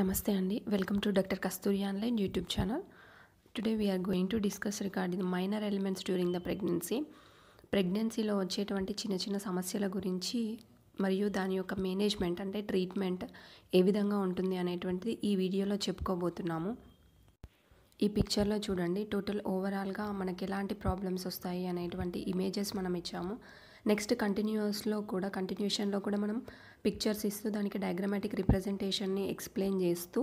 నమస్తే అండి. Welcome to doctor Kasturi online YouTube channel today we are going to discuss discuss minor elements during the pregnancy ప్రెగ్నెన్సీలో వచ్చేటువంటి చిన్న చిన్న సమస్యల గురించి మరియు దాని యొక్క మేనేజ్మెంట్ అంటే ట్రీట్మెంట్ ఏ విధంగా ఉంటుంది అనేటువంటిది ఈ వీడియోలో చెప్పుకోబోతున్నాము. ఈ పిక్చర్లో చూడండి. టోటల్ ఓవరాల్గా మనకి ఎలాంటి ప్రాబ్లమ్స్ వస్తాయి అనేటువంటి ఇమేజెస్ మనం ఇచ్చాము. నెక్స్ట్ కంటిన్యూస్లో కూడా కంటిన్యూషన్లో కూడా మనం పిక్చర్స్ ఇస్తూ దానికి డయాగ్రమాటిక్ రిప్రజెంటేషన్ని ఎక్స్ప్లెయిన్ చేస్తూ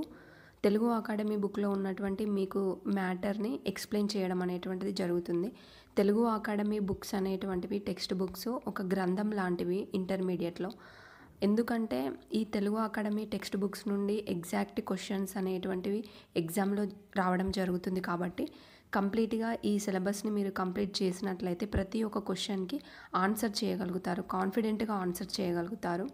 తెలుగు అకాడమీ బుక్లో ఉన్నటువంటి మీకు మ్యాటర్ని ఎక్స్ప్లెయిన్ చేయడం అనేటువంటిది జరుగుతుంది. తెలుగు అకాడమీ బుక్స్ అనేటువంటివి టెక్స్ట్ బుక్స్ ఒక గ్రంథం లాంటివి ఇంటర్మీడియట్లో ఎందుకంటే ఈ తెలుగు అకాడమీ టెక్స్ట్ బుక్స్ నుండి ఎగ్జాక్ట్ క్వశ్చన్స్ అనేటువంటివి ఎగ్జామ్లో రావడం జరుగుతుంది కాబట్టి కంప్లీట్గా ఈ సిలబస్ని మీరు కంప్లీట్ చేసినట్లయితే ప్రతి ఒక్క క్వశ్చన్కి ఆన్సర్ చేయగలుగుతారు. కాన్ఫిడెంట్గా ఆన్సర్ చేయగలుగుతారు.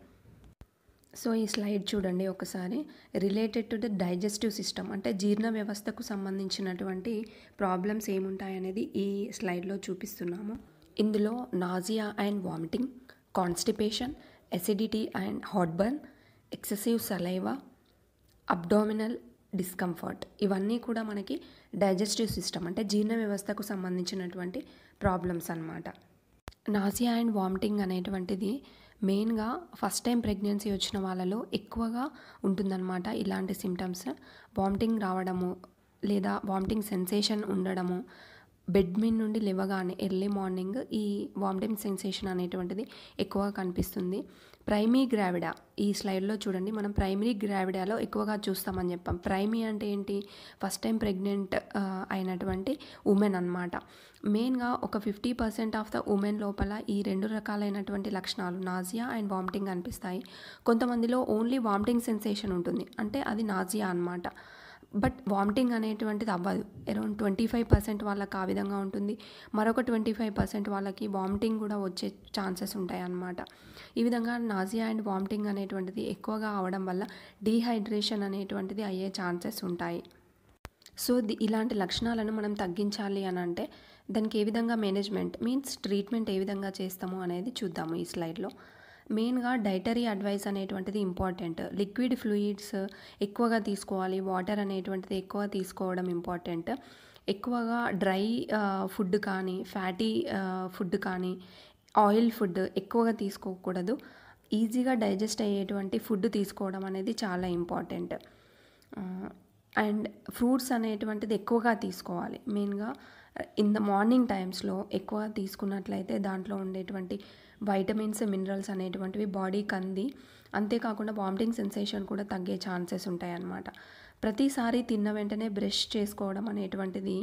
సో ఈ స్లైడ్ చూడండి ఒకసారి. Related to the digestive system అంటే జీర్ణ వ్యవస్థకు సంబంధించినటువంటి ప్రాబ్లమ్స్ ఏముంటాయనేది ఈ స్లైడ్లో చూపిస్తున్నాము. ఇందులో nausea and vomiting constipation acidity and heartburn excessive saliva abdominal discomfort ఇవన్నీ కూడా మనకి డైజెస్టివ్ సిస్టమ్ అంటే జీర్ణ వ్యవస్థకు సంబంధించినటువంటి ప్రాబ్లమ్స్ అన్నమాట. నాసియా అండ్ వామిటింగ్ అనేటువంటిది మెయిన్గా ఫస్ట్ టైం ప్రెగ్నెన్సీ వచ్చిన వాళ్ళలో ఎక్కువగా ఉంటుందన్నమాట ఇలాంటి సిమ్టమ్స్ వామిటింగ్ రావడము లేదా వామిటింగ్ సెన్సేషన్ ఉండడము బెడ్ మీద నుండి లేవగానే ఎర్లీ మార్నింగ్ ఈ వామిటింగ్ సెన్సేషన్ అనేటువంటిది ఎక్కువగా కనిపిస్తుంది. Primigravida. ఈ స్లైడ్లో చూడండి. మనం ప్రైమరీ గ్రావిడాలో ఎక్కువగా చూస్తామని చెప్పాం. ప్రైమీ అంటే ఏంటి? ఫస్ట్ టైం ప్రెగ్నెంట్ అయినటువంటి ఉమెన్ అనమాట మెయిన్గా ఒక fifty percent of the women లోపల ఈ రెండు రకాలైనటువంటి లక్షణాలు నాజియా అండ్ వామిటింగ్ అనిపిస్తాయి. కొంతమందిలో ఓన్లీ వామిటింగ్ సెన్సేషన్ ఉంటుంది. అంటే అది నాజియా అనమాట బట్ వామిటింగ్ అనేటువంటిది అవ్వదు. అరౌండ్ ట్వంటీ ఫైవ్ పర్సెంట్ వాళ్ళకి ఆ విధంగా ఉంటుంది. మరొక ట్వంటీ ఫైవ్ పర్సెంట్ వాళ్ళకి వామిటింగ్ కూడా వచ్చే ఛాన్సెస్ ఉంటాయి అన్నమాట ఈ విధంగా నాజియా అండ్ వామిటింగ్ అనేటువంటిది ఎక్కువగా అవడం వల్ల డీహైడ్రేషన్ అనేటువంటిది అయ్యే ఛాన్సెస్ ఉంటాయి. సో ఇలాంటి లక్షణాలను మనం తగ్గించాలి అని అంటే దానికి ఏ విధంగా మేనేజ్మెంట్ మీన్స్ ట్రీట్మెంట్ ఏ విధంగా చేస్తాము అనేది చూద్దాము ఈ స్లైడ్లో. మెయిన్గా డైటరీ అడ్వైస్ అనేటువంటిది ఇంపార్టెంట్. లిక్విడ్ ఫ్లూయిడ్స్ ఎక్కువగా తీసుకోవాలి వాటర్ అనేటువంటిది ఎక్కువ తీసుకోవడం ఇంపార్టెంట్. ఎక్కువగా డ్రై ఫుడ్ కానీ ఫ్యాటీ ఫుడ్ కానీ ఆయిల్ ఫుడ్ ఎక్కువగా తీసుకోకూడదు. ఈజీగా డైజెస్ట్ అయ్యేటువంటి ఫుడ్ తీసుకోవడం అనేది చాలా ఇంపార్టెంట్. అండ్ ఫ్రూట్స్ అనేటువంటిది ఎక్కువగా తీసుకోవాలి. మెయిన్గా ఇన్ ద మార్నింగ్ టైమ్స్లో ఎక్కువ తీసుకున్నట్లయితే దాంట్లో ఉండేటువంటి వైటమిన్స్ మినరల్స్ అనేటువంటివి బాడీకి అంది. అంతేకాకుండా వామిటింగ్ సెన్సేషన్ కూడా తగ్గే ఛాన్సెస్ ఉంటాయి అన్నమాట ప్రతిసారి తిన్న వెంటనే బ్రష్ చేసుకోవడం అనేటువంటిది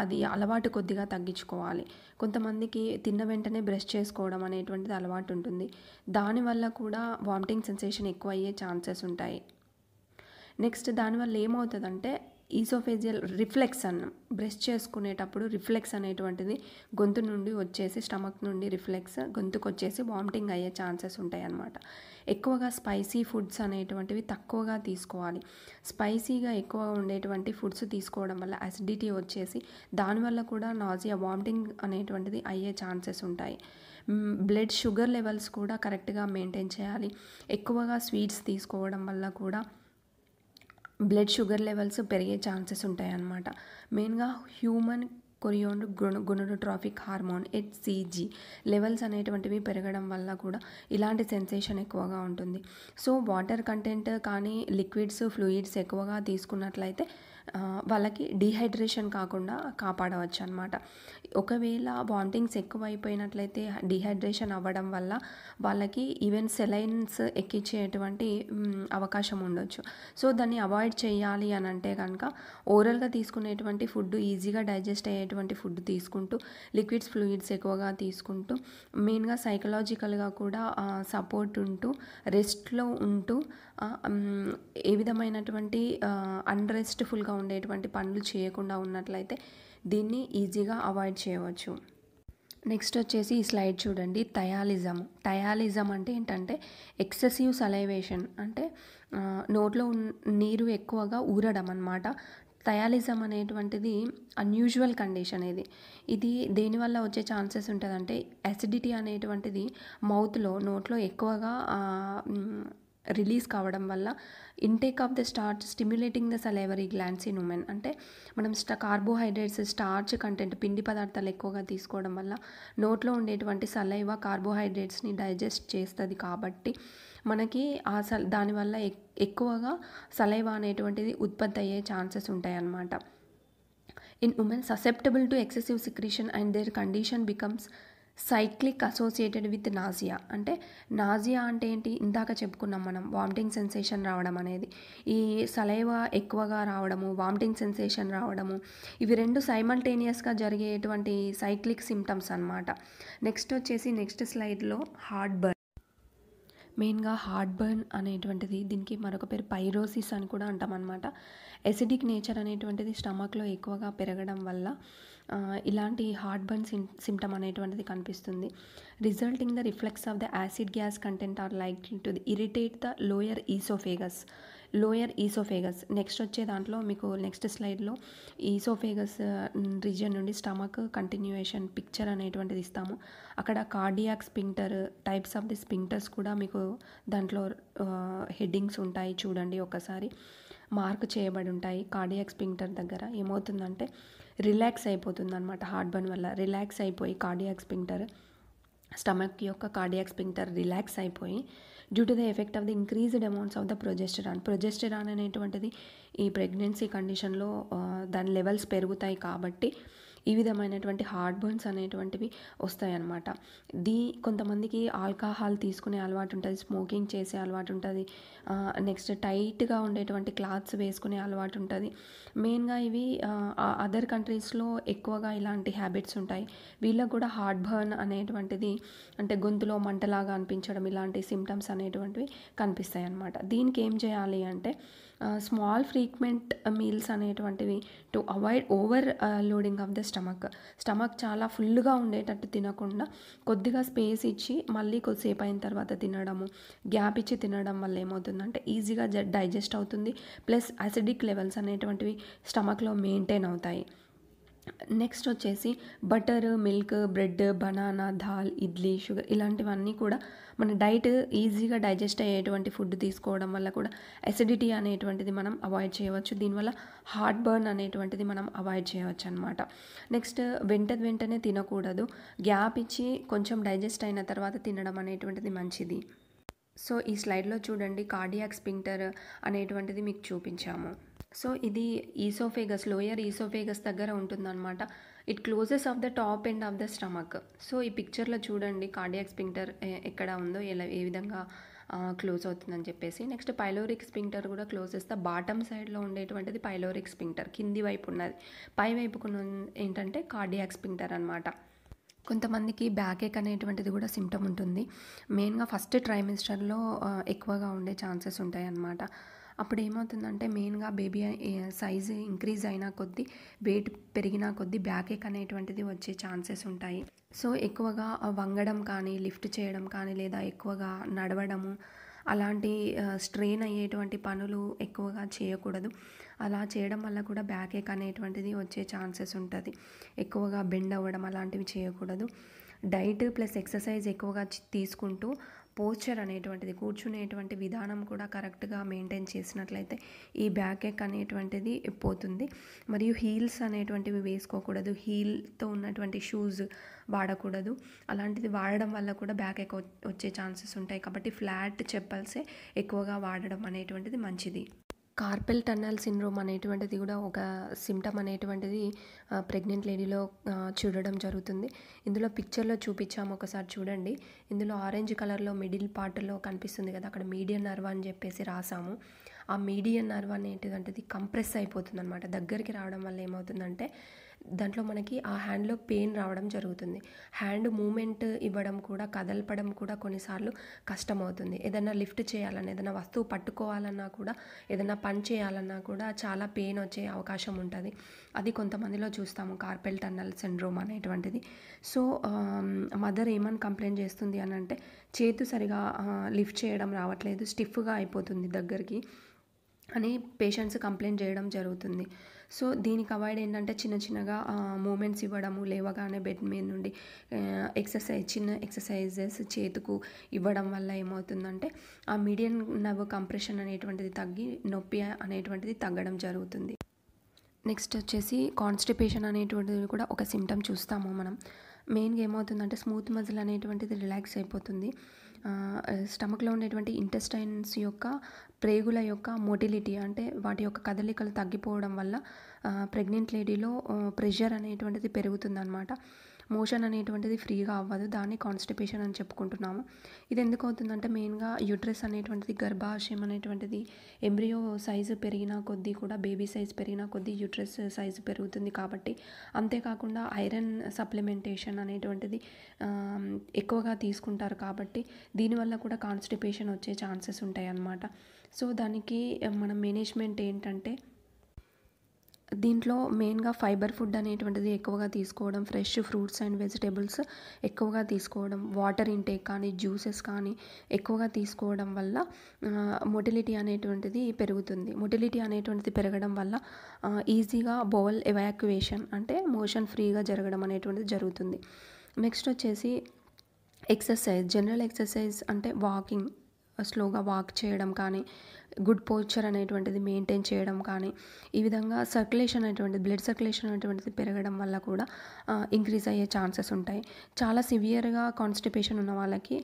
అది అలవాటు కొద్దిగా తగ్గించుకోవాలి. కొంతమందికి తిన్న వెంటనే బ్రష్ చేసుకోవడం అనేటువంటిది అలవాటు ఉంటుంది. దానివల్ల కూడా వామిటింగ్ సెన్సేషన్ ఎక్కువ అయ్యే ఛాన్సెస్ ఉంటాయి నెక్స్ట్ దానివల్ల ఏమవుతుందంటే ఈసోఫేజియల్ రిఫ్లెక్స్ అన్నం బ్రష్ చేసుకునేటప్పుడు రిఫ్లెక్స్ అనేటువంటిది గొంతు నుండి వచ్చేసి స్టమక్ నుండి రిఫ్లెక్స్ గొంతుకు వచ్చేసి వామిటింగ్ అయ్యే ఛాన్సెస్ ఉంటాయి అన్నమాట ఎక్కువగా స్పైసీ ఫుడ్స్ అనేటువంటివి తక్కువగా తీసుకోవాలి. స్పైసీగా ఎక్కువ ఉండేటువంటి ఫుడ్స్ తీసుకోవడం వల్ల అసిడిటీ వచ్చేసి దానివల్ల కూడా నాజియా వామిటింగ్ అనేటువంటిది అయ్యే ఛాన్సెస్ ఉంటాయి. బ్లడ్ షుగర్ లెవెల్స్ కూడా కరెక్ట్గా మెయింటైన్ చేయాలి. ఎక్కువగా స్వీట్స్ తీసుకోవడం వల్ల కూడా బ్లడ్ షుగర్ లెవెల్స్ పెరిగే ఛాన్సెస్ ఉంటాయన్నమాట. మెయిన్గా హ్యూమన్ కొరియోన్ గుణ గుణోట్రాఫిక్ హార్మోన్ హెచ్సిజి లెవెల్స్ అనేటువంటివి పెరగడం వల్ల కూడా ఇలాంటి సెన్సేషన్ ఎక్కువగా ఉంటుంది. సో వాటర్ కంటెంట్ కానీ లిక్విడ్స్ ఫ్లూయిడ్స్ ఎక్కువగా తీసుకున్నట్లయితే వాళ్ళకి డీహైడ్రేషన్ కాకుండా కాపాడవచ్చు అనమాట ఒకవేళ వామిటింగ్స్ ఎక్కువైపోయినట్లయితే డీహైడ్రేషన్ అవ్వడం వల్ల వాళ్ళకి ఈవెన్ సెలైన్స్ ఎక్కించేటువంటి అవకాశం ఉండొచ్చు. సో దాన్ని అవాయిడ్ చేయాలి అని అంటే కనుక ఓరల్గా తీసుకునేటువంటి ఫుడ్ ఈజీగా డైజెస్ట్ అయ్యేటువంటి ఫుడ్ తీసుకుంటూ లిక్విడ్స్ ఫ్లూయిడ్స్ ఎక్కువగా తీసుకుంటూ మెయిన్గా సైకలాజికల్గా కూడా సపోర్ట్ ఉంటూ రెస్ట్లో ఉంటూ ఏ విధమైనటువంటి అన్రెస్ట్ఫుల్గా ఉండేటువంటి పనులు చేయకుండా ఉన్నట్లయితే దీన్ని ఈజీగా అవాయిడ్ చేయవచ్చు. నెక్స్ట్ వచ్చేసి ఈ స్లైడ్ చూడండి. టయాలిజం టయాలిజం అంటే ఏంటంటే ఎక్సెసివ్ సలైవేషన్. అంటే నోట్లో నీరు ఎక్కువగా ఊరడం అనమాట టయాలిజం అనేటువంటిది అన్యూజువల్ కండిషన్ ఇది. ఇది దేనివల్ల వచ్చే ఛాన్సెస్ ఉంటుందంటే అసిడిటీ అనేటువంటిది మౌత్లో నోట్లో ఎక్కువగా రిలీజ్ కావడం వల్ల intake of the starch stimulating the salivary glands in women అంటే మనం స్ట కార్బోహైడ్రేట్స్ స్టార్చ్ కంటెంట్ పిండి పదార్థాలు ఎక్కువగా తీసుకోవడం వల్ల నోట్లో ఉండేటువంటి సలైవ కార్బోహైడ్రేట్స్ని డైజెస్ట్ చేస్తుంది కాబట్టి మనకి ఆ సల్ దానివల్ల ఎక్ ఎక్కువగా సలైవ అనేటువంటిది ఉత్పత్తి అయ్యే ఛాన్సెస్ ఉంటాయి అన్నమాట in women susceptible to excessive secretion and their condition becomes cyclic associated with nausea. అంటే నాజియా అంటే ఏంటి? ఇందాక చెప్పుకున్నాం మనం వామిటింగ్ సెన్సేషన్ రావడం అనేది. ఈ సలైవ ఎక్కువగా రావడము వామిటింగ్ సెన్సేషన్ రావడము ఇవి రెండు సైమల్టేనియస్గా జరిగేటువంటి సైక్లిక్ సిమ్టమ్స్ అనమాట నెక్స్ట్ వచ్చేసి నెక్స్ట్ స్లైడ్లో హార్ట్ బర్న్ మెయిన్గా హార్ట్ బర్న్ అనేటువంటిది దీనికి మరొక పేరు పైరోసిస్ అని కూడా అంటాం అనమాట ఎసిడిక్ నేచర్ అనేటువంటిది స్టమక్లో ఎక్కువగా పెరగడం వల్ల ఇలాంటి హార్ట్ బర్న్ సిమ్ సిమ్టమ్ అనేటువంటిది కనిపిస్తుంది. Resulting the reflex of the acid gas content are like to irritate the lower esophagus lower esophagus next వచ్చే దాంట్లో మీకు నెక్స్ట్ స్లైడ్లో ఈసోఫేగస్ రీజియన్ నుండి స్టమక్ కంటిన్యూయేషన్ పిక్చర్ అనేటువంటిది ఇస్తాము. అక్కడ cardiac sphincter types of the sphincters కూడా మీకు దాంట్లో హెడ్డింగ్స్ ఉంటాయి చూడండి ఒకసారి. మార్క్ చేయబడి ఉంటాయి. కార్డియాక్ స్పింక్టర్ దగ్గర ఏమవుతుందంటే రిలాక్స్ అయిపోతుంది అనమాట హార్ట్ బర్న్ వల్ల రిలాక్స్ అయిపోయి కార్డియాక్ స్పింక్టర్ స్టమక్ యొక్క కార్డియాక్ స్పింక్టర్ రిలాక్స్ అయిపోయి due to the effect of the increased amounts of the progesterone progesterone అనేటువంటిది ఈ ప్రెగ్నెన్సీ కండిషన్లో దాని లెవెల్స్ పెరుగుతాయి కాబట్టి ఈ విధమైనటువంటి హార్ట్ బర్న్స్ అనేటువంటివి వస్తాయి అన్నమాట దీ కొంతమందికి ఆల్కహాల్ తీసుకునే అలవాటు ఉంటుంది స్మోకింగ్ చేసే అలవాటు ఉంటుంది నెక్స్ట్ టైట్గా ఉండేటువంటి క్లాత్స్ వేసుకునే అలవాటు ఉంటుంది. మెయిన్గా ఇవి అదర్ కంట్రీస్లో ఎక్కువగా ఇలాంటి హ్యాబిట్స్ ఉంటాయి. వీళ్ళకు కూడా హార్ట్ బర్న్ అనేటువంటిది అంటే గొంతులో మంటలాగా అనిపించడం ఇలాంటి సిమ్టమ్స్ అనేటువంటివి కనిపిస్తాయి అన్నమాట దీనికి ఏం చేయాలి అంటే స్మాల్ ఫ్రీక్వెంట్ మీల్స్ అనేటువంటివి to avoid overloading of the stomach stomach చాలా ఫుల్గా ఉండేటట్టు తినకుండా కొద్దిగా స్పేస్ ఇచ్చి మళ్ళీ కొద్దిసేపు అయిన తర్వాత తినడము గ్యాప్ ఇచ్చి తినడం వల్ల ఏమవుతుందంటే ఈజీగా డైజెస్ట్ అవుతుంది. ప్లస్ అసిడిక్ లెవెల్స్ అనేటువంటివి స్టమక్లో మెయింటైన్ అవుతాయి. నెక్స్ట్ వచ్చేసి butter milk bread banana dal idli sugar ఇలాంటివన్నీ కూడా మన డైట్ ఈజీగా డైజెస్ట్ అయ్యేటువంటి ఫుడ్ తీసుకోవడం వల్ల కూడా అసిడిటీ అనేటువంటిది మనం అవాయిడ్ చేయవచ్చు. దీనివల్ల హార్ట్ బర్న్ అనేటువంటిది మనం అవాయిడ్ చేయవచ్చు అనమాట నెక్స్ట్ వెంట వెంటనే తినకూడదు. గ్యాప్ ఇచ్చి కొంచెం డైజెస్ట్ అయిన తర్వాత తినడం అనేటువంటిది మంచిది. సో ఈ స్లైడ్లో చూడండి. కార్డియాక్ స్పింక్టర్ అనేటువంటిది మీకు చూపించాము. సో ఇది ఈసోఫేగస్ లోయర్ ఈసోఫేగస్ దగ్గర ఉంటుందన్నమాట. It closes off the top end of the stomach so ఈ పిక్చర్లో చూడండి కార్డియాక్ స్పింక్టర్ ఎక్కడ ఉందో ఎలా ఏ విధంగా క్లోజ్ అవుతుందని చెప్పేసి. నెక్స్ట్ పైలోరిక్ స్పింక్టర్ కూడా క్లోజ్ చేస్తే బాటమ్ సైడ్లో ఉండేటువంటిది పైలోరిక్ స్పింక్టర్ కింది వైపు ఉన్నది. పై వైపుకు ఏంటంటే కార్డియాక్ స్పింక్టర్ అనమాట కొంతమందికి బ్యాక్ ఏక్ అనేటువంటిది కూడా సిమ్టమ్ ఉంటుంది. మెయిన్గా ఫస్ట్ ట్రైమిస్టర్లో ఎక్కువగా ఉండే ఛాన్సెస్ ఉంటాయి అన్నమాట అప్పుడు ఏమవుతుందంటే మెయిన్గా బేబీ సైజ్ ఇంక్రీజ్ అయినా కొద్దీ వెయిట్ పెరిగినా కొద్దీ బ్యాక్ ఏక్ అనేటువంటిది వచ్చే ఛాన్సెస్ ఉంటాయి. సో ఎక్కువగా వంగడం కానీ లిఫ్ట్ చేయడం కానీ లేదా ఎక్కువగా నడవడము అలాంటి స్ట్రెయిన్ అయ్యేటువంటి పనులు ఎక్కువగా చేయకూడదు. అలా చేయడం వల్ల కూడా బ్యాక్ ఏక్ అనేటువంటిది వచ్చే ఛాన్సెస్ ఉంటుంది. ఎక్కువగా బెండ్ అవ్వడం అలాంటివి చేయకూడదు. డైట్ ప్లస్ ఎక్సర్సైజ్ ఎక్కువగా తీసుకుంటూ పోస్చర్ అనేటువంటిది కూర్చునేటువంటి విధానం కూడా కరెక్ట్గా మెయింటైన్ చేసినట్లయితే ఈ బ్యాక్ ఎక్ అనేటువంటిది పోతుంది. మరియు హీల్స్ అనేటువంటివి వేసుకోకూడదు. హీల్తో ఉన్నటువంటి షూస్ వాడకూడదు. అలాంటిది వాడడం వల్ల కూడా బ్యాక్ ఎక్ వచ్చే ఛాన్సెస్ ఉంటాయి. కాబట్టి ఫ్లాట్ చెప్పల్సే ఎక్కువగా వాడడం అనేటువంటిది మంచిది. కార్పెల్ టన్నల్ సిండ్రోమ్ అనేటువంటిది కూడా ఒక సిమ్టమ్ అనేటువంటిది ప్రెగ్నెంట్ లేడీలో చూడడం జరుగుతుంది. ఇందులో పిక్చర్లో చూపించాము ఒకసారి చూడండి. ఇందులో ఆరెంజ్ కలర్లో మిడిల్ పార్ట్లో కనిపిస్తుంది కదా అక్కడ మీడియన్ నర్వ్ అని చెప్పేసి రాసాము. ఆ మీడియన్ నర్వ్ అనేటిదంటే కంప్రెస్ అయిపోతుంది అనమాట దగ్గరికి రావడం వల్ల ఏమవుతుందంటే దాంట్లో మనకి ఆ హ్యాండ్లో పెయిన్ రావడం జరుగుతుంది. హ్యాండ్ మూమెంట్ ఇవ్వడం కూడా కదలపడం కూడా కొన్నిసార్లు కష్టమవుతుంది. ఏదైనా లిఫ్ట్ చేయాలన్నా ఏదైనా వస్తువు పట్టుకోవాలన్నా కూడా ఏదైనా పని చేయాలన్నా కూడా చాలా పెయిన్ వచ్చే అవకాశం ఉంటుంది. అది కొంతమందిలో చూస్తాము. కార్పెల్ టన్నల్ సిండ్రోమ్ అనేటువంటిది. సో మదర్ ఏమని కంప్లైంట్ చేస్తుంది అని అంటే చేతు సరిగా లిఫ్ట్ చేయడం రావట్లేదు. స్టిఫ్గా అయిపోతుంది దగ్గరికి అని పేషెంట్స్ కంప్లైంట్ చేయడం జరుగుతుంది. సో దీనికి అవాయిడ్ ఏంటంటే చిన్న చిన్నగా మూమెంట్స్ ఇవ్వడము లేవగానే బెడ్ మీద నుండి ఎక్సర్సైజ్ చిన్న ఎక్సర్సైజెస్ చేతుకు ఇవ్వడం వల్ల ఏమవుతుందంటే ఆ మీడియం నవ్వు కంప్రెషన్ అనేటువంటిది తగ్గి నొప్పి అనేటువంటిది తగ్గడం జరుగుతుంది. నెక్స్ట్ వచ్చేసి కాన్స్టిపేషన్ అనేటువంటిది కూడా ఒక సిమ్టమ్ చూస్తాము మనం. మెయిన్గా ఏమవుతుందంటే స్మూత్ మజిల్ అనేటువంటిది రిలాక్స్ అయిపోతుంది. స్టమక్లో ఉండేటువంటి ఇంటెస్టైన్స్ యొక్క ప్రేగుల యొక్క మోటిలిటీ అంటే వాటి యొక్క కదలికలు తగ్గిపోవడం వల్ల ప్రెగ్నెంట్ లేడీలో ప్రెషర్ అనేటువంటిది పెరుగుతుందన్నమాట. మోషన్ అనేటువంటిది ఫ్రీగా అవ్వదు. దాన్ని కాన్స్టిపేషన్ అని చెప్పుకుంటున్నాము. ఇది ఎందుకు అవుతుందంటే మెయిన్గా యూట్రస్ అనేటువంటిది గర్భాశయం అనేటువంటిది ఎంబ్రియో సైజు పెరిగిన కొద్దీ కూడా బేబీ సైజ్ పెరిగిన కొద్దీ యూట్రస్ సైజు పెరుగుతుంది కాబట్టి అంతేకాకుండా ఐరన్ సప్లిమెంటేషన్ అనేటువంటిది ఎక్కువగా తీసుకుంటారు కాబట్టి దీనివల్ల కూడా కాన్స్టిపేషన్ వచ్చే ఛాన్సెస్ ఉంటాయి అన్నమాట సో దానికి మన మేనేజ్మెంట్ ఏంటంటే దీంట్లో మెయిన్గా ఫైబర్ ఫుడ్ అనేటువంటిది ఎక్కువగా తీసుకోవడం ఫ్రెష్ ఫ్రూట్స్ అండ్ వెజిటేబుల్స్ ఎక్కువగా తీసుకోవడం వాటర్ ఇంటేక్ కానీ జ్యూసెస్ కానీ ఎక్కువగా తీసుకోవడం వల్ల మొటిలిటీ అనేటువంటిది పెరుగుతుంది. మొటిలిటీ అనేటువంటిది పెరగడం వల్ల ఈజీగా బౌల్ ఎవాక్యువేషన్ అంటే మోషన్ ఫ్రీగా జరగడం అనేటువంటిది జరుగుతుంది. నెక్స్ట్ వచ్చేసి ఎక్సర్సైజ్ జనరల్ ఎక్సర్సైజ్ అంటే వాకింగ్. స్లోగా వాక్ చేయడం కానీ గుడ్ పోస్చర్ అనేటువంటిది మెయింటైన్ చేయడం కానీ ఈ విధంగా సర్క్యులేషన్ అనేటువంటిది బ్లడ్ సర్క్యులేషన్ అనేటువంటిది పెరగడం వల్ల కూడా ఇంక్రీజ్ అయ్యే ఛాన్సెస్ ఉంటాయి. చాలా సివియర్గా కాన్స్టిపేషన్ ఉన్న వాళ్ళకి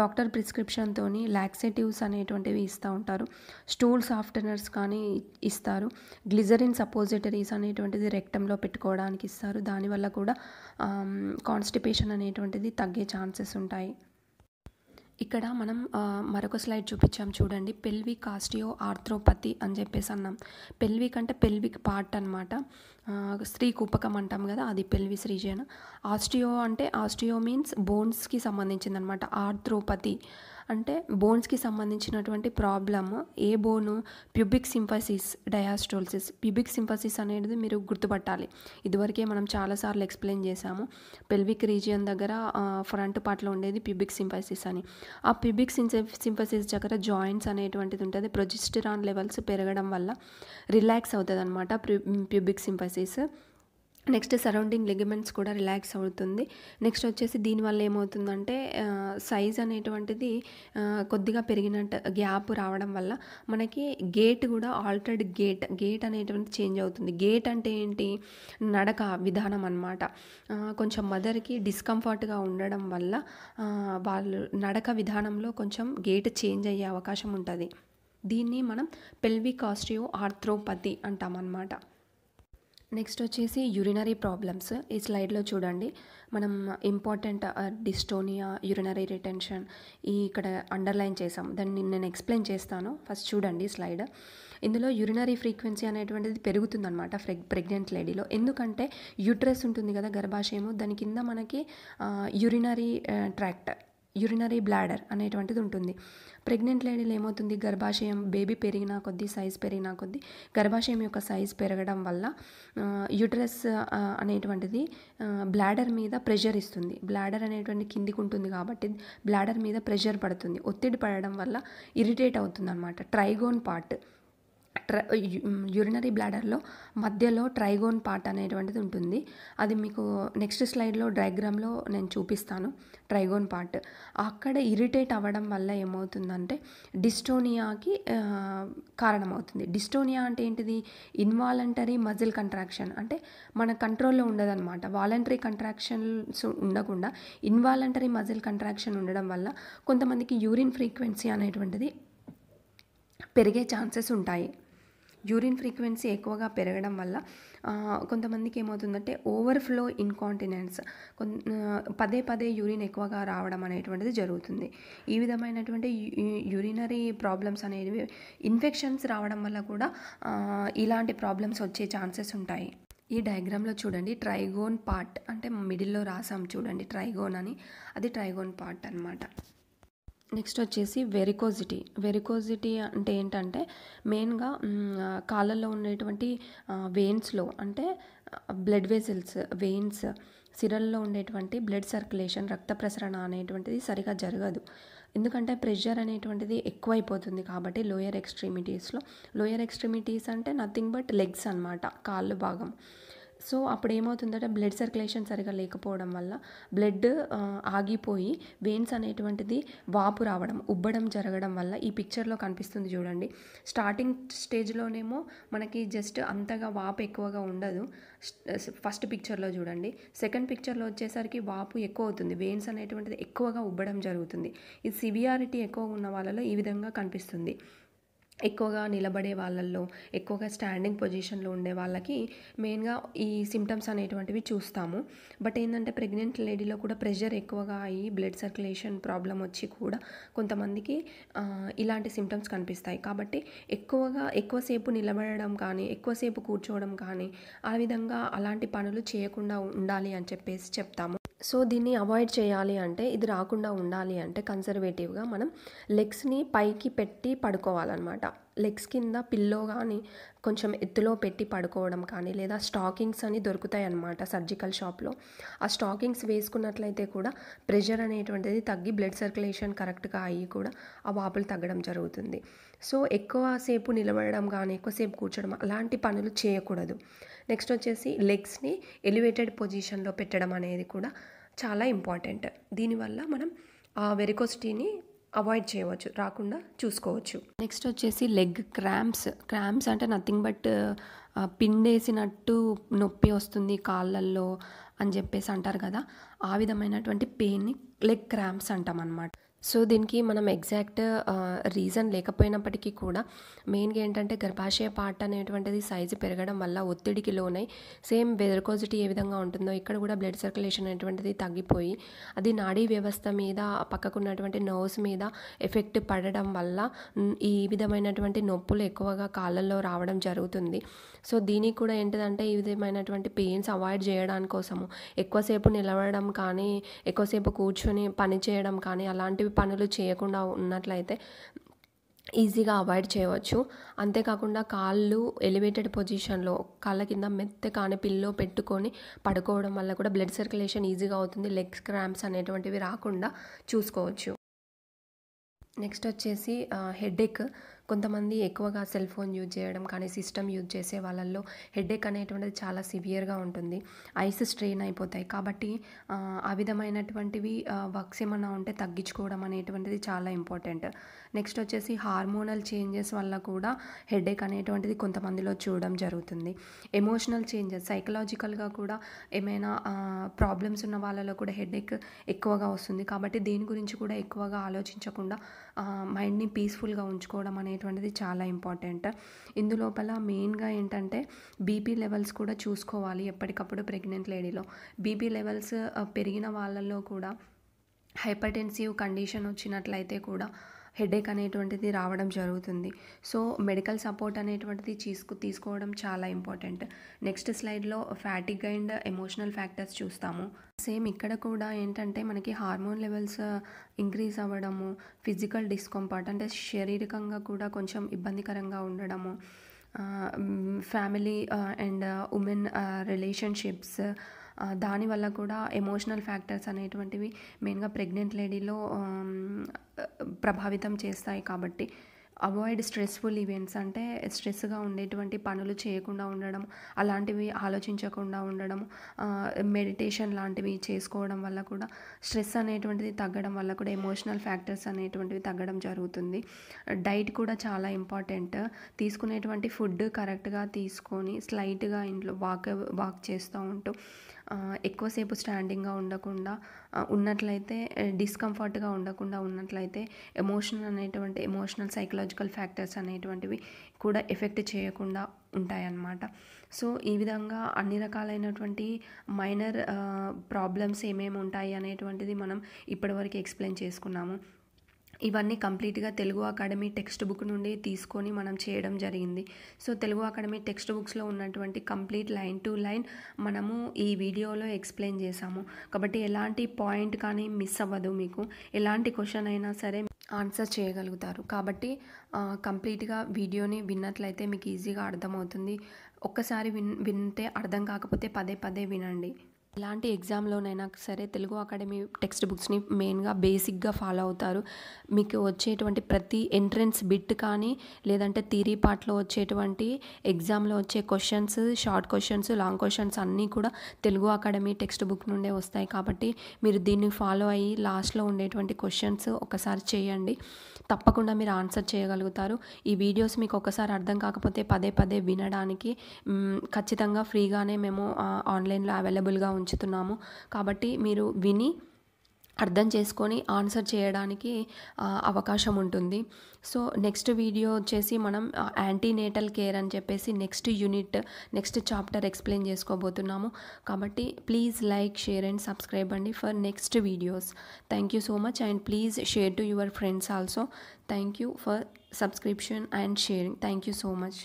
డాక్టర్ ప్రిస్క్రిప్షన్తో లాక్సేటివ్స్ అనేటువంటివి ఇస్తూ ఉంటారు. స్టూల్ సాఫ్ట్నర్స్ కానీ ఇస్తారు. గ్లిజరిన్ సపోజిటరీస్ అనేటువంటిది రెక్టంలో పెట్టుకోవడానికి ఇస్తారు. దానివల్ల కూడా కాన్స్టిపేషన్ అనేటువంటిది తగ్గే ఛాన్సెస్ ఉంటాయి. ఇక్కడ మనం మరొక స్లైడ్ చూపించాం చూడండి. పెల్విక్ ఆస్టియో ఆర్థ్రోపతి అని చెప్పేసి అన్నాం. పెల్విక్ అంటే పెల్విక్ పార్ట్ అనమాట స్త్రీ కూపకం అంటాం కదా అది పెల్వి రీజియన్ ఆస్టియో అంటే ఆస్టియో మీన్స్ బోన్స్కి సంబంధించింది అనమాట ఆర్థ్రోపతి అంటే బోన్స్కి సంబంధించినటువంటి ప్రాబ్లమ్ ఏ బోను? ప్యూబిక్ సింఫసిస్ డయాస్టోల్సిస్. ప్యూబిక్ సింఫసిస్ అనేది మీరు గుర్తుపట్టాలి. ఇదివరకే మనం చాలాసార్లు ఎక్స్ప్లెయిన్ చేసాము పెల్విక్ రీజియన్ దగ్గర ఫ్రంట్ పార్ట్లో ఉండేది ప్యూబిక్ సింఫసిస్ అని. ఆ ప్యూబిక్ సింఫసిస్ దగ్గర జాయింట్స్ అనేటువంటిది ఉంటుంది. ప్రొజిస్టిరాన్ లెవెల్స్ పెరగడం వల్ల రిలాక్స్ అవుతుంది అనమాట pubic symphysis. Next surrounding ligaments కూడా రిలాక్స్ అవుతుంది. నెక్స్ట్ వచ్చేసి దీనివల్ల ఏమవుతుందంటే సైజ్ అనేటువంటిది కొద్దిగా పెరిగినట్టు గ్యాప్ రావడం వల్ల మనకి గేట్ కూడా ఆల్టర్డ్ గేట్ గేట్ అనేటువంటి చేంజ్ అవుతుంది. గేట్ అంటే ఏంటి? నడక విధానం అనమాట కొంచెం మదర్కి డిస్కంఫర్ట్గా ఉండడం వల్ల వాళ్ళు నడక విధానంలో కొంచెం గేట్ చేంజ్ అయ్యే అవకాశం ఉంటుంది. దీన్ని మనం పెల్వి ఆస్టియో ఆర్థ్రోపతి అంటామన్నమాట. నెక్స్ట్ వచ్చేసి యూరినరీ ప్రాబ్లమ్స్ ఈ స్లైడ్లో చూడండి. మనం ఇంపార్టెంట్ డిస్టోనియా యూరినరీ రిటెన్షన్ ఈ ఇక్కడ అండర్లైన్ చేసాం దాన్ని నేను ఎక్స్ప్లెయిన్ చేస్తాను. ఫస్ట్ చూడండి స్లైడ్ ఇందులో యూరినరీ ఫ్రీక్వెన్సీ అనేటువంటిది పెరుగుతుందన్నమాట ఫ్రెగ్ ప్రెగ్నెంట్ లేడీలో ఎందుకంటే యూట్రస్ ఉంటుంది కదా గర్భాశయము. దాని కింద మనకి uh, urinary tract urinary bladder అనేటువంటిది ఉంటుంది. ప్రెగ్నెంట్ లేడీలు ఏమవుతుంది? గర్భాశయం బేబీ పెరిగిన కొద్దీ సైజ్ పెరిగిన కొద్దీ గర్భాశయం యొక్క సైజ్ పెరగడం వల్ల యూట్రస్ అనేటువంటిది బ్లాడర్ మీద ప్రెషర్ ఇస్తుంది. బ్లాడర్ అనేటువంటి కిందికి ఉంటుంది కాబట్టి బ్లాడర్ మీద ప్రెషర్ పడుతుంది. ఒత్తిడి పడడం వల్ల ఇరిటేట్ అవుతుంది అనమాట ట్రైగోన్ పార్ట్ ట్ర యూరినరీ బ్లాడర్లో మధ్యలో ట్రైగోన్ పార్ట్ అనేటువంటిది ఉంటుంది. అది మీకు నెక్స్ట్ స్లైడ్లో డయాగ్రామ్లో నేను చూపిస్తాను ట్రైగోన్ పార్ట్ అక్కడ ఇరిటేట్ అవ్వడం వల్ల ఏమవుతుందంటే డిస్టోనియాకి కారణమవుతుంది. డిస్టోనియా అంటే ఏంటిది? ఇన్వాలంటరీ మజిల్ కంట్రాక్షన్ అంటే మన కంట్రోల్లో ఉండదన్నమాట. వాలంటరీ కంట్రాక్షన్స్ ఉండకుండా ఇన్వాలంటరీ మజిల్ కంట్రాక్షన్ ఉండడం వల్ల కొంతమందికి యూరిన్ ఫ్రీక్వెన్సీ అనేటువంటిది పెరిగే ఛాన్సెస్ ఉంటాయి. యూరిన్ ఫ్రీక్వెన్సీ ఎక్కువగా పెరగడం వల్ల కొంతమందికి ఏమవుతుందంటే ఓవర్ఫ్లో ఇన్కాంటినెన్స్ పదే పదే యూరిన్ ఎక్కువగా రావడం అనేటువంటిది జరుగుతుంది. ఈ విధమైనటువంటి యూరినరీ ప్రాబ్లమ్స్ అనేవి ఇన్ఫెక్షన్స్ రావడం వల్ల కూడా ఇలాంటి ప్రాబ్లమ్స్ వచ్చే ఛాన్సెస్ ఉంటాయి. ఈ డయాగ్రామ్లో చూడండి ట్రైగోన్ పార్ట్ అంటే మిడిల్లో రాసాం చూడండి ట్రైగోన్ అని. అది ట్రైగోన్ పార్ట్ అనమాట నెక్స్ట్ వచ్చేసి వెరికోజిటీ వెరికోజిటీ అంటే ఏంటంటే మెయిన్గా కాళ్ళల్లో ఉండేటువంటి వెయిన్స్లో అంటే బ్లడ్ వెసిల్స్ వెయిన్స్ సిరల్లో ఉండేటువంటి బ్లడ్ సర్క్యులేషన్ రక్త ప్రసరణ అనేటువంటిది సరిగా జరగదు. ఎందుకంటే ప్రెషర్ అనేటువంటిది ఎక్కువైపోతుంది కాబట్టి లోయర్ ఎక్స్ట్రీమిటీస్లో లోయర్ ఎక్స్ట్రీమిటీస్ అంటే నథింగ్ బట్ లెగ్స్ అనమాట కాళ్ళు భాగం. సో అప్పుడు ఏమవుతుందంటే బ్లడ్ సర్క్యులేషన్ సరిగా లేకపోవడం వల్ల బ్లడ్ ఆగిపోయి వెయిన్స్ అనేటువంటిది వాపు రావడం ఉబ్బడం జరగడం వల్ల ఈ పిక్చర్లో కనిపిస్తుంది చూడండి. స్టార్టింగ్ స్టేజ్లోనేమో మనకి జస్ట్ అంతగా వాపు ఎక్కువగా ఉండదు. ఫస్ట్ పిక్చర్లో చూడండి. సెకండ్ పిక్చర్లో వచ్చేసరికి వాపు ఎక్కువ అవుతుంది. వెయిన్స్ అనేటువంటిది ఎక్కువగా ఉబ్బడం జరుగుతుంది. ఇది సివియారిటీ ఎక్కువ ఉన్న వాళ్ళలో ఈ విధంగా కనిపిస్తుంది. ఎక్కువగా నిలబడే వాళ్ళల్లో ఎక్కువగా స్టాండింగ్ పొజిషన్లో ఉండే వాళ్ళకి మెయిన్గా ఈ సిమ్టమ్స్ అనేటువంటివి చూస్తాము. బట్ ఏంటంటే ప్రెగ్నెంట్ లేడీలో కూడా ప్రెషర్ ఎక్కువగా అయ్యి బ్లడ్ సర్క్యులేషన్ ప్రాబ్లం వచ్చి కూడా కొంతమందికి ఇలాంటి సిమ్టమ్స్ కనిపిస్తాయి. కాబట్టి ఎక్కువగా ఎక్కువసేపు నిలబడడం కానీ ఎక్కువసేపు కూర్చోవడం కానీ ఆ విధంగా అలాంటి పనులు చేయకుండా ఉండాలి అని చెప్పేసి చెప్తాము. సో దీన్ని అవాయిడ్ చేయాలి అంటే ఇది రాకుండా ఉండాలి అంటే కన్సర్వేటివ్గా మనం లెగ్స్ని పైకి పెట్టి పడుకోవాలన్నమాట. లెగ్స్ కింద పిల్లో కానీ కొంచెం ఎత్తులో పెట్టి పడుకోవడం కానీ లేదా స్టాకింగ్స్ అని దొరుకుతాయి అన్నమాట సర్జికల్ షాప్లో. ఆ స్టాకింగ్స్ వేసుకున్నట్లయితే కూడా ప్రెషర్ అనేటువంటిది తగ్గి బ్లడ్ సర్క్యులేషన్ కరెక్ట్గా అయ్యి కూడా ఆ వాపులు తగ్గడం జరుగుతుంది. సో ఎక్కువసేపు నిలబడడం కానీ ఎక్కువసేపు కూర్చోడం అలాంటి పనులు చేయకూడదు. నెక్స్ట్ వచ్చేసి లెగ్స్ని ఎలివేటెడ్ పొజిషన్లో పెట్టడం అనేది కూడా చాలా ఇంపార్టెంట్. దీనివల్ల మనం ఆ వెరికోసిటీని అవాయిడ్ చేయవచ్చు రాకుండా చూసుకోవచ్చు. నెక్స్ట్ వచ్చేసి లెగ్ క్రాంప్స్. క్రాంప్స్ అంటే నథింగ్ బట్ పిండేసినట్టు నొప్పి వస్తుంది కాళ్ళల్లో అని చెప్పేసి అంటారు కదా ఆ విధమైనటువంటి పెయిన్ని లెగ్ క్రాంప్స్ అంటాం అన్నమాట సో దీనికి మనం ఎగ్జాక్ట్ రీజన్ లేకపోయినప్పటికీ కూడా మెయిన్గా ఏంటంటే గర్భాశయ పార్ట్ అనేటువంటిది సైజు పెరగడం వల్ల ఒత్తిడికి లోనై సేమ్ వెదర్కోజిటీ ఏ విధంగా ఉంటుందో ఇక్కడ కూడా బ్లడ్ సర్క్యులేషన్ అనేటువంటిది తగ్గిపోయి అది నాడీ వ్యవస్థ మీద పక్కకున్నటువంటి నర్వ్స్ మీద ఎఫెక్ట్ పడడం వల్ల ఈ విధమైనటువంటి నొప్పులు ఎక్కువగా కాళ్ళల్లో రావడం జరుగుతుంది. సో దీనికి కూడా ఏంటిదంటే ఈ విధమైనటువంటి పెయిన్స్ అవాయిడ్ చేయడానికోసము ఎక్కువసేపు నిలబడడం కానీ ఎక్కువసేపు కూర్చొని పని చేయడం కానీ అలాంటివి పనులు చేయకుండా ఉన్నట్లయితే ఈజీగా అవాయిడ్ చేయవచ్చు. అంతేకాకుండా కాళ్ళు ఎలివేటెడ్ పొజిషన్లో కాళ్ళ కింద మెత్త కాని పిల్లో పెట్టుకొని పడుకోవడం వల్ల కూడా బ్లడ్ సర్క్యులేషన్ ఈజీగా అవుతుంది. లెగ్స్ క్రాంప్స్ అనేటువంటివి రాకుండా చూసుకోవచ్చు. నెక్స్ట్ వచ్చేసి హెడేక్. కొంతమంది ఎక్కువగా సెల్ ఫోన్ యూజ్ చేయడం కానీ సిస్టమ్ యూజ్ చేసే వాళ్ళల్లో హెడేక్ అనేటువంటిది చాలా సివియర్గా ఉంటుంది. ఐస్ స్ట్రెయిన్ అయిపోతాయి. కాబట్టి ఆ విధమైనటువంటివి వర్క్స్ ఏమన్నా ఉంటే తగ్గించుకోవడం అనేటువంటిది చాలా ఇంపార్టెంట్. నెక్స్ట్ వచ్చేసి హార్మోనల్ చేంజెస్ వల్ల కూడా హెడేక్ అనేటువంటిది కొంతమందిలో చూడడం జరుగుతుంది. ఎమోషనల్ చేంజెస్ సైకలాజికల్గా కూడా ఏమైనా ప్రాబ్లమ్స్ ఉన్న వాళ్ళలో కూడా హెడేక్ ఎక్కువగా వస్తుంది. కాబట్టి దీని గురించి కూడా ఎక్కువగా ఆలోచించకుండా మైండ్ని పీస్ఫుల్గా ఉంచుకోవడం అనేటువంటిది చాలా ఇంపార్టెంట్ ఇందులోపల మెయిన్గా ఏంటంటే బీపీ లెవెల్స్ కూడా చూసుకోవాలి ఎప్పటికప్పుడు ప్రెగ్నెంట్ లేడీలో బీపీ లెవెల్స్ పెరిగిన వాళ్ళల్లో కూడా హైపర్టెన్సివ్ కండిషన్ వచ్చినట్లయితే కూడా హెడేక్ అనేటువంటిది రావడం జరుగుతుంది. సో మెడికల్ సపోర్ట్ అనేటువంటిది తీసుకు తీసుకోవడం చాలా ఇంపార్టెంట్. నెక్స్ట్ స్లైడ్లో ఫ్యాటిక్ అండ్ ఎమోషనల్ ఫ్యాక్టర్స్ చూస్తాము. సేమ్ ఇక్కడ కూడా ఏంటంటే మనకి హార్మోన్ లెవెల్స్ ఇంక్రీజ్ అవ్వడము ఫిజికల్ డిస్కంఫర్ట్ అంటే శారీరకంగా కూడా కొంచెం ఇబ్బందికరంగా ఉండడము ఫ్యామిలీ అండ్ ఉమెన్ రిలేషన్షిప్స్ దానివల్ల కూడా ఎమోషనల్ ఫ్యాక్టర్స్ అనేటువంటివి మెయిన్గా ప్రెగ్నెంట్ లేడీలో ప్రభావితం చేస్తాయి కాబట్టి అవాయిడ్ స్ట్రెస్ఫుల్ ఈవెంట్స్ అంటే స్ట్రెస్గా ఉండేటువంటి పనులు చేయకుండా ఉండడం అలాంటివి ఆలోచించకుండా ఉండడం మెడిటేషన్ లాంటివి చేసుకోవడం వల్ల కూడా స్ట్రెస్ అనేటువంటిది తగ్గడం వల్ల కూడా ఎమోషనల్ ఫ్యాక్టర్స్ అనేటువంటివి తగ్గడం జరుగుతుంది. డైట్ కూడా చాలా ఇంపార్టెంట్ తీసుకునేటువంటి ఫుడ్ కరెక్ట్గా తీసుకొని స్లైట్గా ఇంట్లో వాక్ వాక్ చేస్తూ ఉంటూ ఎక్కువసేపు స్టాండింగ్గా ఉండకుండా ఉన్నట్లయితే డిస్కంఫర్ట్గా ఉండకుండా ఉన్నట్లయితే ఎమోషనల్ అనేటువంటి ఎమోషనల్ సైకలాజికల్ ఫ్యాక్టర్స్ అనేటువంటివి కూడా ఎఫెక్ట్ చేయకుండా ఉంటాయన్నమాట. సో ఈ విధంగా అన్ని రకాలైనటువంటి మైనర్ ప్రాబ్లమ్స్ ఏమేమి ఉంటాయి అనేటువంటిది మనం ఇప్పటివరకు ఎక్స్ప్లెయిన్ చేసుకున్నాము. ఇవన్నీ కంప్లీట్గా తెలుగు అకాడమీ టెక్స్ట్ బుక్ నుండి తీసుకొని మనం చేయడం జరిగింది. సో తెలుగు అకాడమీ టెక్స్ట్ బుక్స్లో ఉన్నటువంటి కంప్లీట్ లైన్ టు లైన్ మనము ఈ వీడియోలో ఎక్స్ప్లెయిన్ చేసాము కాబట్టి ఎలాంటి పాయింట్ కానీ మిస్ అవ్వదు మీకు. ఎలాంటి క్వశ్చన్ అయినా సరే ఆన్సర్ చేయగలుగుతారు. కాబట్టి కంప్లీట్గా వీడియోని విన్నట్లయితే మీకు ఈజీగా అర్థమవుతుంది. ఒక్కసారి విన్ వింటే అర్థం కాకపోతే పదే పదే వినండి. ఎలాంటి ఎగ్జామ్లోనైనా సరే తెలుగు అకాడమీ టెక్స్ట్ బుక్స్ని మెయిన్గా బేసిక్గా ఫాలో అవుతారు. మీకు వచ్చేటువంటి ప్రతి ఎంట్రన్స్ బిట్ కానీ లేదంటే థీరీ పార్ట్లో వచ్చేటువంటి ఎగ్జామ్లో వచ్చే questions short questions long questions అన్నీ కూడా తెలుగు అకాడమీ టెక్స్ట్ బుక్ నుండే వస్తాయి. కాబట్టి మీరు దీన్ని ఫాలో అయ్యి లాస్ట్లో ఉండేటువంటి క్వశ్చన్స్ ఒకసారి చేయండి. తప్పకుండా మీరు ఆన్సర్ చేయగలుగుతారు. ఈ వీడియోస్ మీకు ఒకసారి అర్థం కాకపోతే పదే పదే వినడానికి ఖచ్చితంగా ఫ్రీగానే మేము ఆన్లైన్లో అవైలబుల్గా ఉంచుతున్నాము. కాబట్టి మీరు విని అర్థం చేసుకొని ఆన్సర్ చేయడానికి అవకాశం ఉంటుంది. సో నెక్స్ట్ వీడియో వచ్చేసి మనం యాంటీనేటల్ కేర్ అని చెప్పేసి next unit next chapter explain చేసుకోబోతున్నాము. కాబట్టి please like share and subscribe అండి for next videos. Thank you so much and please share to your friends also thank you for subscription and sharing thank you so much